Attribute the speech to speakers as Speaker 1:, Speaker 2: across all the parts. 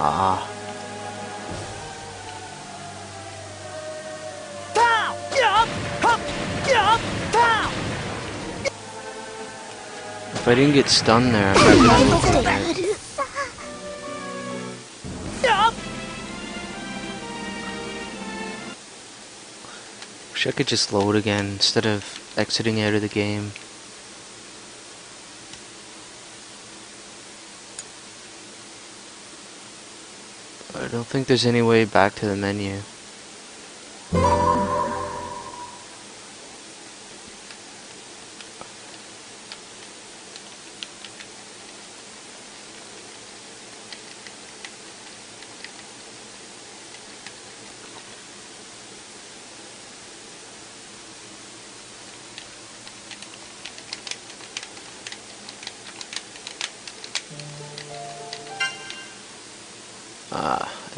Speaker 1: Ah. If I didn't get stunned there. Wish I could just load again instead of exiting out of the game. I don't think there's any way back to the menu.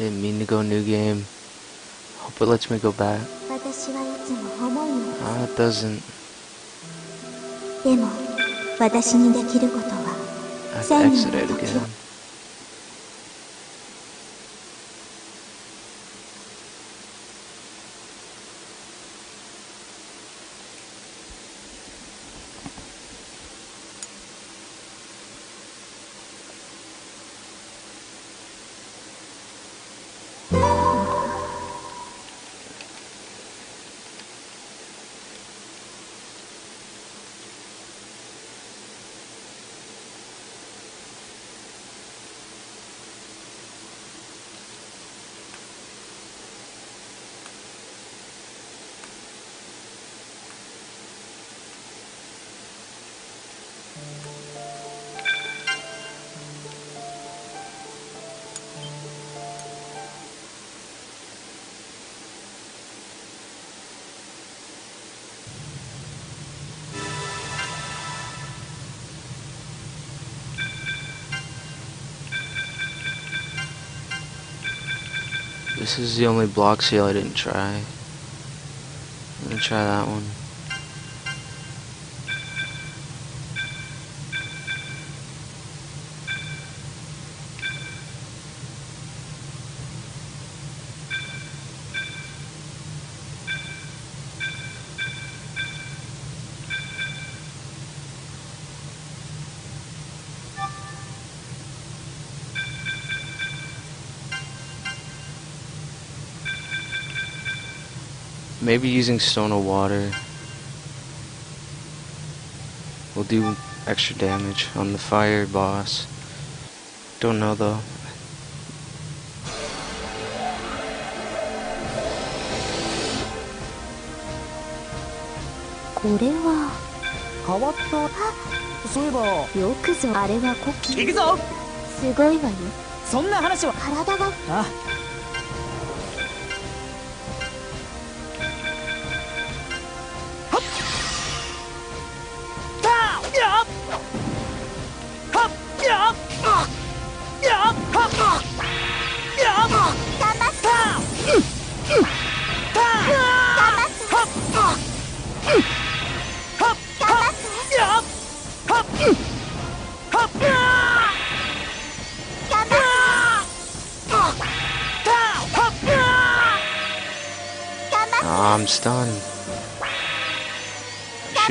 Speaker 1: Didn't mean to go new game. Hope it lets me go back. Ah, it doesn't.
Speaker 2: でも私にできることは千
Speaker 1: out
Speaker 2: の時
Speaker 1: again. This is the only block seal I didn't try. I'm gonna try that one. Maybe using stone or water will do extra damage on the fire boss. Don't know though.
Speaker 2: これは
Speaker 3: 変わったそういえば
Speaker 2: よくぞあれはコキ
Speaker 3: 行くぞ
Speaker 2: すごいわよ
Speaker 3: そんな話は
Speaker 2: 体が
Speaker 3: あ
Speaker 1: あ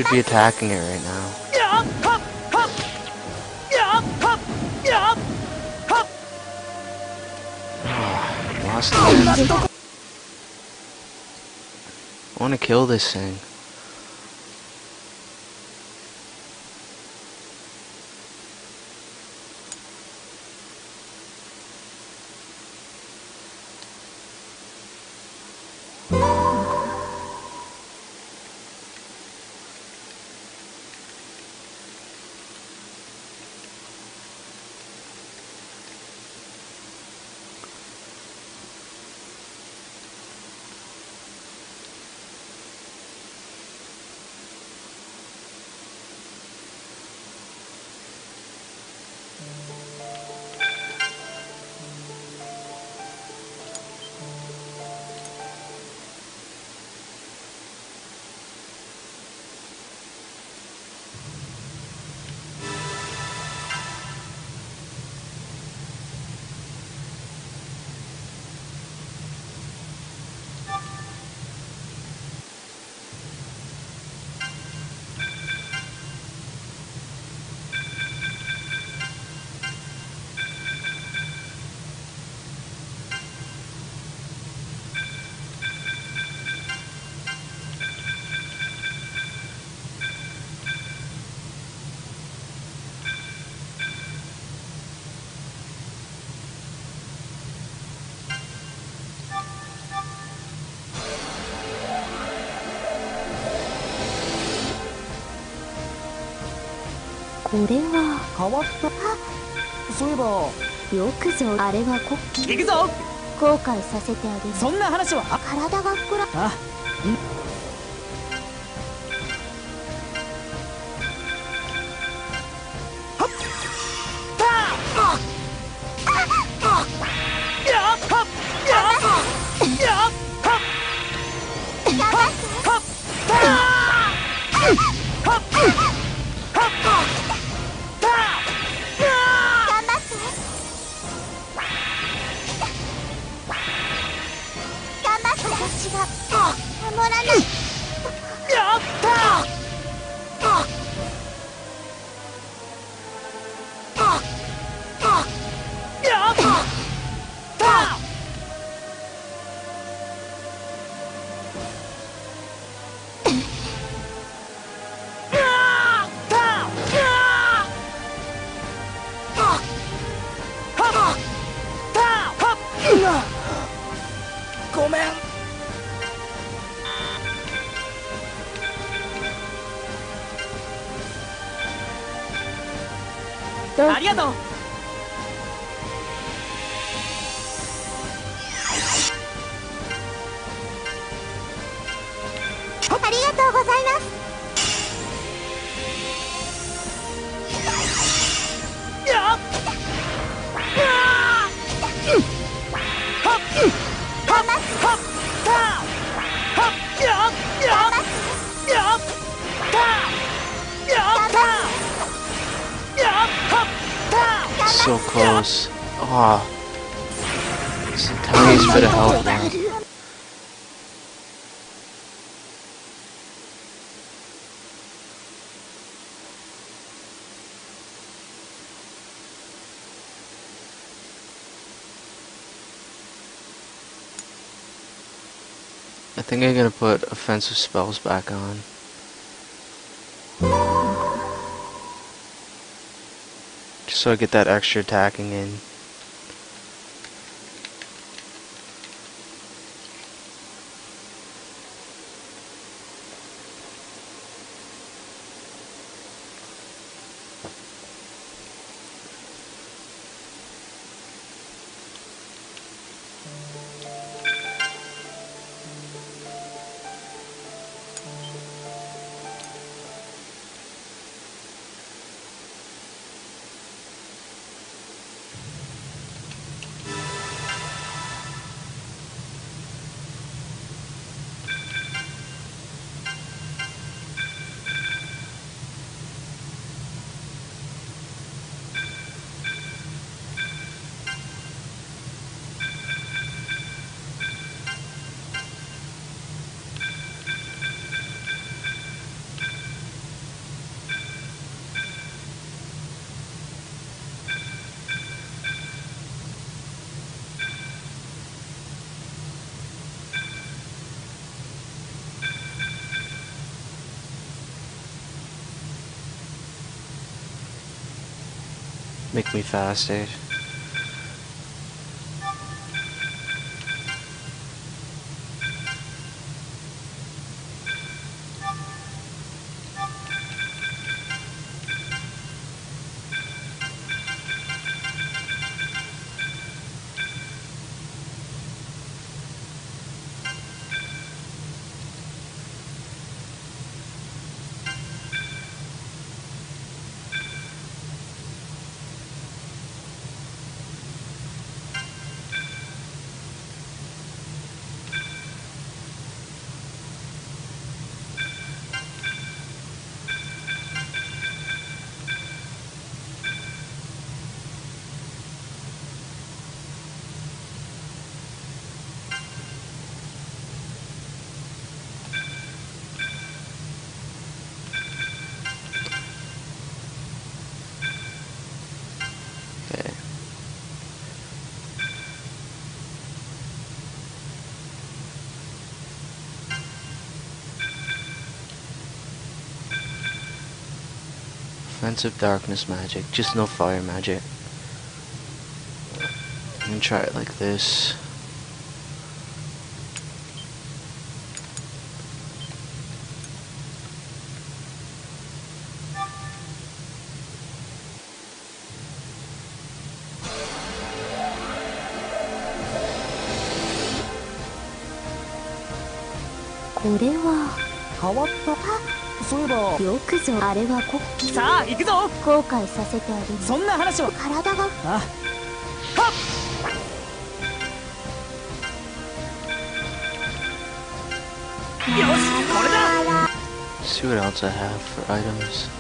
Speaker 1: should be attacking it right now. Lost. I want to kill this thing.
Speaker 2: れは
Speaker 3: 変わったそういえば。
Speaker 2: よくぞあれはこ
Speaker 3: 行くぞ。
Speaker 2: 後悔させてあげる。
Speaker 3: そんな話は。あ
Speaker 2: 体が膨ら
Speaker 3: あ
Speaker 2: 頑
Speaker 1: けど Ah. It's the tiniest bit of health now. I think I'm gonna put offensive spells back on. So I get that extra attacking in. Make me faster. Of Darkness magic, just no fire magic. And try it like this.
Speaker 2: よくぞ。あれはこ
Speaker 3: さあ行くぞ。
Speaker 2: 後悔させてあげる。
Speaker 3: そんな話は。
Speaker 2: 体が。
Speaker 3: あはっ。よしこれだ。
Speaker 1: See what else I have for items.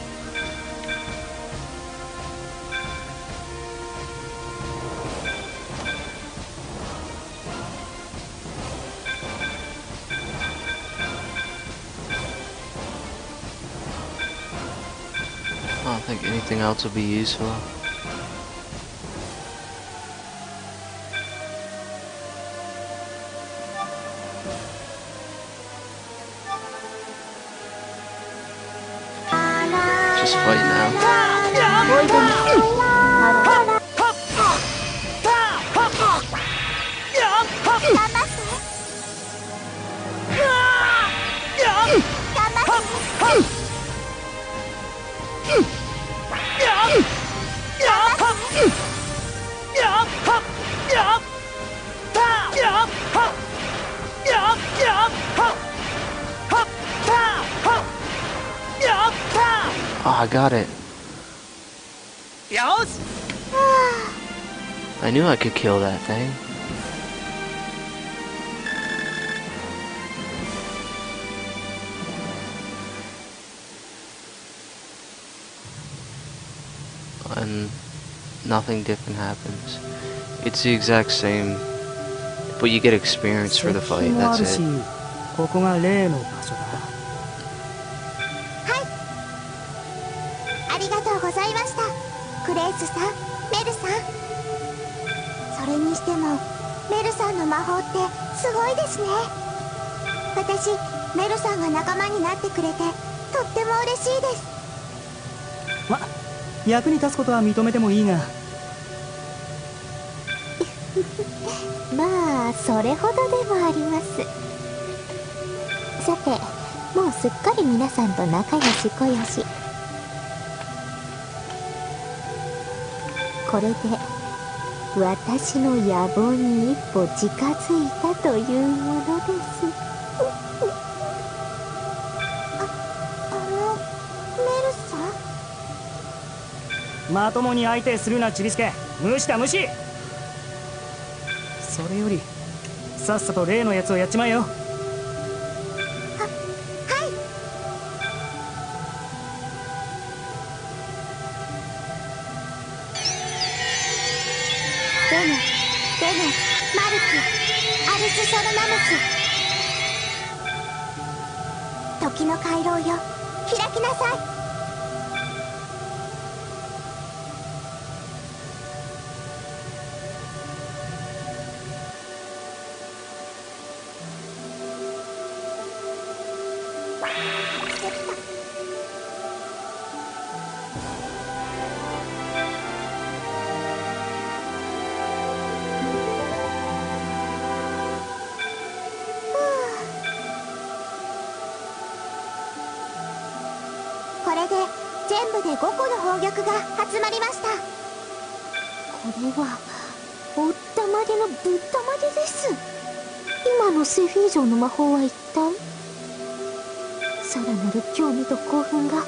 Speaker 1: I don't think anything else will be useful. Oh, I got it.
Speaker 3: Yours?
Speaker 1: I knew I could kill that thing. And nothing different happens. It's the exact same, but you get experience for the fight, that's it.
Speaker 2: さんの魔法ってすごいですね。私メルさんが仲間になってくれてとっても嬉しいです。
Speaker 3: ま役に立つことは認めてもいいが。
Speaker 2: まあそれほどでもあります。さてもうすっかり皆さんと仲良しこよし。これで私の野望に一歩近づいたというものです。ああのメルさん？
Speaker 3: まともに相手するなちびすけ無視だ無視。それよりさっさと例のやつをやっちまえよ。
Speaker 2: デネ、デネ、マルク、アルス・ソロナムス。時の回廊よ、開きなさい。全部で5個の宝玉が集まりました。これはおったまげのぶったまげです。今のセフィー城の魔法は一旦さらなる興味と興奮が